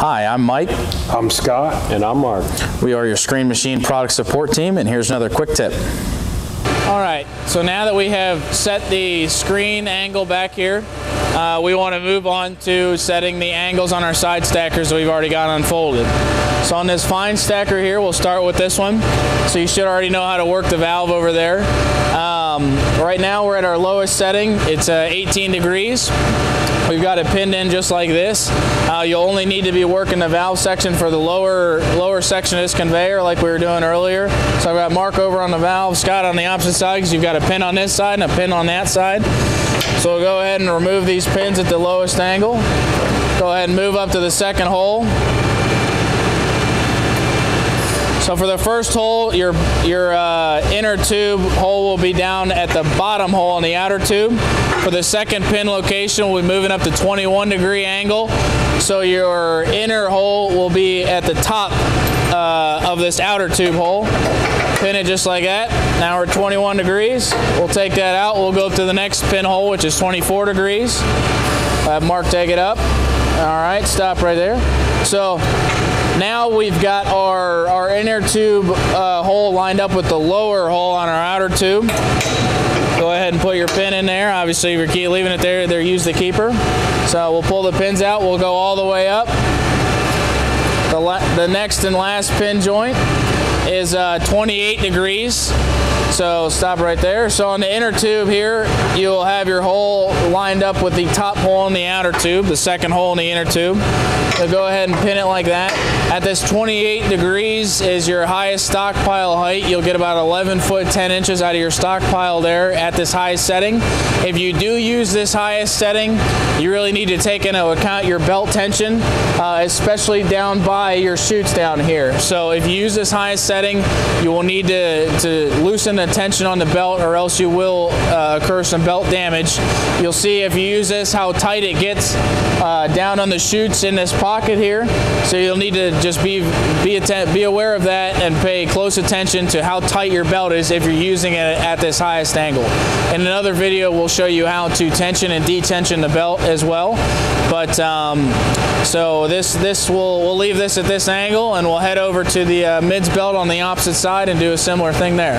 Hi, I'm Mike. I'm Scott. And I'm Mark. We are your Screen Machine product support team, and here's another quick tip. All right, so now that we have set the screen angle back here, uh, we want to move on to setting the angles on our side stackers that we've already got unfolded. So on this fine stacker here, we'll start with this one. So you should already know how to work the valve over there. Um, right now we're at our lowest setting. It's uh, 18 degrees. We've got it pinned in just like this. Uh, you'll only need to be working the valve section for the lower lower section of this conveyor like we were doing earlier. So I've got Mark over on the valve, Scott on the opposite side because you've got a pin on this side and a pin on that side. So we'll go ahead and remove these pins at the lowest angle. Go ahead and move up to the second hole. So for the first hole, your, your uh, inner tube hole will be down at the bottom hole in the outer tube. For the second pin location, we'll be moving up to 21 degree angle. So your inner hole will be at the top uh, of this outer tube hole. Pin it just like that. Now we're 21 degrees. We'll take that out. We'll go to the next pin hole, which is 24 degrees. Have Mark take it up. All right, stop right there. So now we've got our, our inner tube uh, hole lined up with the lower hole on our outer tube. Go ahead and put your pin in there. Obviously, if you're leaving it there, there use the keeper. So we'll pull the pins out. We'll go all the way up. The, the next and last pin joint is uh, 28 degrees. So stop right there. So on the inner tube here, you'll have your hole lined up with the top hole in the outer tube, the second hole in the inner tube. So go ahead and pin it like that. At this 28 degrees is your highest stockpile height. You'll get about 11 foot 10 inches out of your stockpile there at this highest setting. If you do use this highest setting, you really need to take into account your belt tension, uh, especially down by your chutes down here. So if you use this highest setting, you will need to, to loosen the tension on the belt or else you will uh, occur some belt damage. You'll see if you use this how tight it gets uh, down on the chutes in this pocket here. So you'll need to just be be, be aware of that and pay close attention to how tight your belt is if you're using it at this highest angle. In another video we'll show you how to tension and detension the belt as well. But um, so this this will we'll leave this at this angle and we'll head over to the uh, mids belt on the opposite side and do a similar thing there.